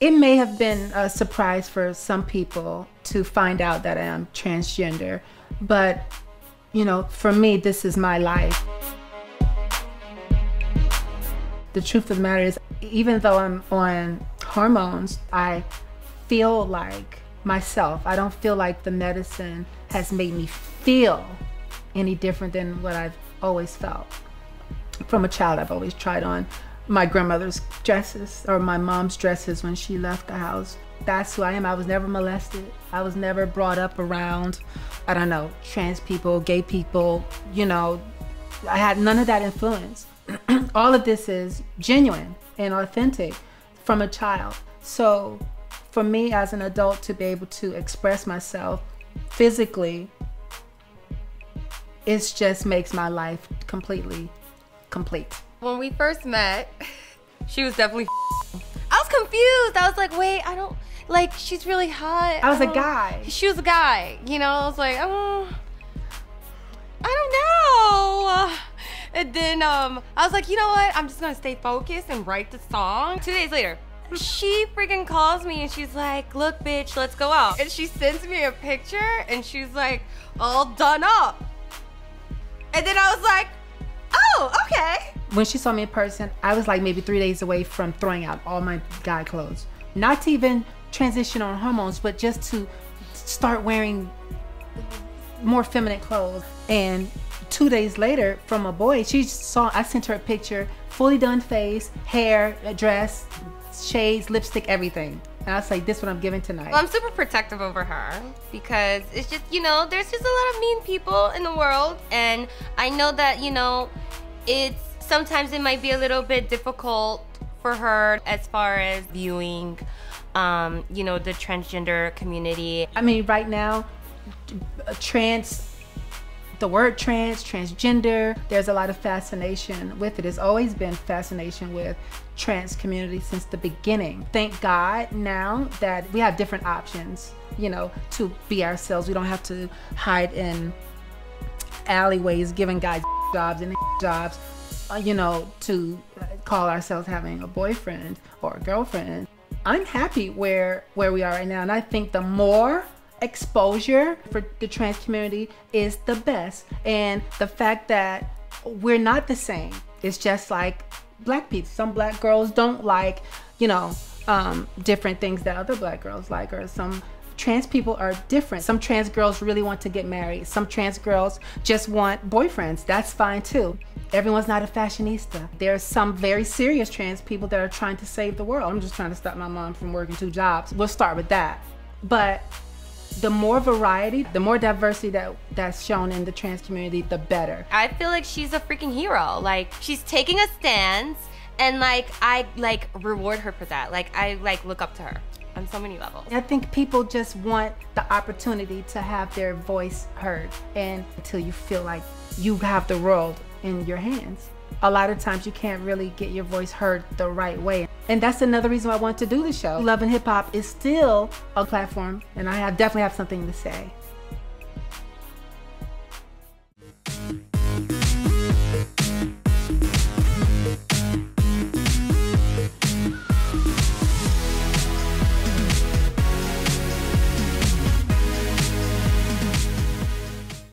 It may have been a surprise for some people to find out that I am transgender, but you know, for me, this is my life. The truth of the matter is, even though I'm on hormones, I feel like myself. I don't feel like the medicine has made me feel any different than what I've always felt. From a child, I've always tried on my grandmother's dresses or my mom's dresses when she left the house. That's who I am. I was never molested. I was never brought up around, I don't know, trans people, gay people, you know. I had none of that influence. All of this is genuine and authentic from a child. So for me as an adult to be able to express myself physically, it just makes my life completely complete. When we first met, she was definitely. I was confused. I was like, wait, I don't like. She's really hot. I was I a guy. She was a guy. You know, I was like, oh, I don't know. And then um, I was like, you know what? I'm just gonna stay focused and write the song. Two days later, she freaking calls me and she's like, look, bitch, let's go out. And she sends me a picture and she's like, all done up. And then I was like, oh, okay. When she saw me in person, I was like maybe three days away from throwing out all my guy clothes. Not to even transition on hormones, but just to start wearing more feminine clothes. And two days later, from a boy, she saw, I sent her a picture, fully done face, hair, dress, shades, lipstick, everything. And I was like, this is what I'm giving tonight. Well, I'm super protective over her because it's just, you know, there's just a lot of mean people in the world. And I know that, you know, it's sometimes it might be a little bit difficult for her as far as viewing, um, you know, the transgender community. I mean, right now, trans the word trans, transgender, there's a lot of fascination with it. It's always been fascination with trans community since the beginning. Thank God now that we have different options, you know, to be ourselves. We don't have to hide in alleyways giving guys jobs and jobs, you know, to call ourselves having a boyfriend or a girlfriend. I'm happy where where we are right now and I think the more exposure for the trans community is the best. And the fact that we're not the same. is just like black people. Some black girls don't like, you know, um, different things that other black girls like, or some trans people are different. Some trans girls really want to get married. Some trans girls just want boyfriends. That's fine too. Everyone's not a fashionista. There's some very serious trans people that are trying to save the world. I'm just trying to stop my mom from working two jobs. We'll start with that. But the more variety, the more diversity that that's shown in the trans community, the better. I feel like she's a freaking hero. Like she's taking a stance and like I like reward her for that. Like I like look up to her on so many levels. I think people just want the opportunity to have their voice heard and until you feel like you have the world in your hands. A lot of times you can't really get your voice heard the right way. And that's another reason I want to do the show. Love and Hip Hop is still a platform, and I have definitely have something to say.